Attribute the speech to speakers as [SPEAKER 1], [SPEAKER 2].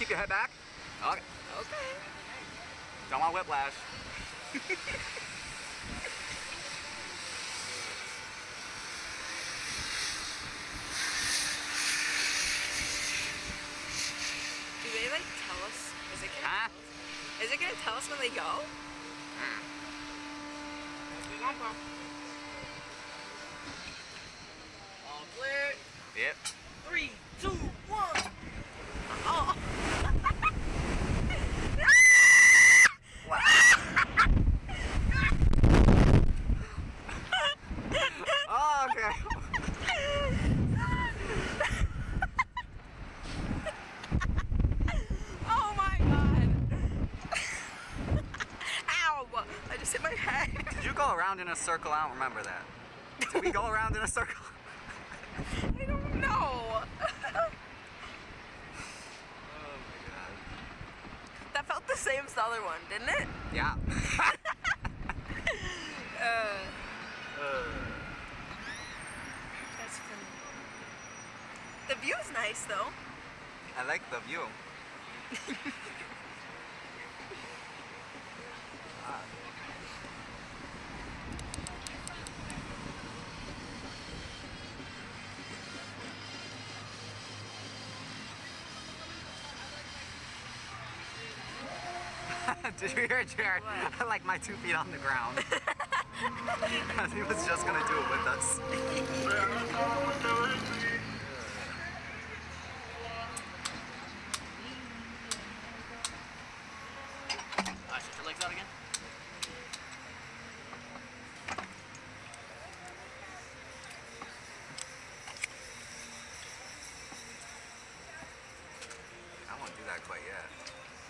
[SPEAKER 1] your head back. Okay.
[SPEAKER 2] Okay.
[SPEAKER 1] Don't want whiplash.
[SPEAKER 2] Do they like tell us? Is it gonna
[SPEAKER 1] Huh?
[SPEAKER 2] tell us? Is it gonna tell us when they go? Hmm.
[SPEAKER 3] All clear.
[SPEAKER 1] Yep.
[SPEAKER 3] Three, two, one.
[SPEAKER 2] Oh.
[SPEAKER 1] Oh, okay.
[SPEAKER 2] Oh my god. Ow! I just hit my head.
[SPEAKER 1] Did you go around in a circle? I don't remember that. Did we go around in a circle?
[SPEAKER 2] I don't know.
[SPEAKER 1] Oh my god.
[SPEAKER 2] That felt the same as the other one, didn't it?
[SPEAKER 1] Yeah.
[SPEAKER 2] Uh,
[SPEAKER 1] Uh,
[SPEAKER 2] that's funny. The view's nice though.
[SPEAKER 1] I like the view. Did you hear Jared?
[SPEAKER 2] What?
[SPEAKER 1] I like my two feet on the ground. he was just gonna do it with us.
[SPEAKER 3] Stretch your legs out again.
[SPEAKER 1] I won't do that quite yet.